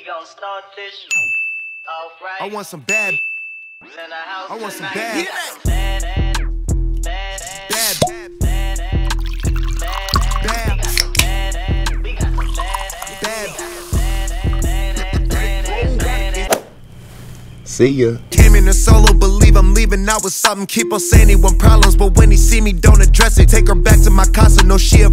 We gon' start this off right. I want some bad, in the house I want some bad. Bad, bad, bad, bad, bad, bad, See ya. Came in a solo, believe I'm leaving out with something. Keep on saying he want problems, but when he see me, don't address it. Take her back to my casa, no she a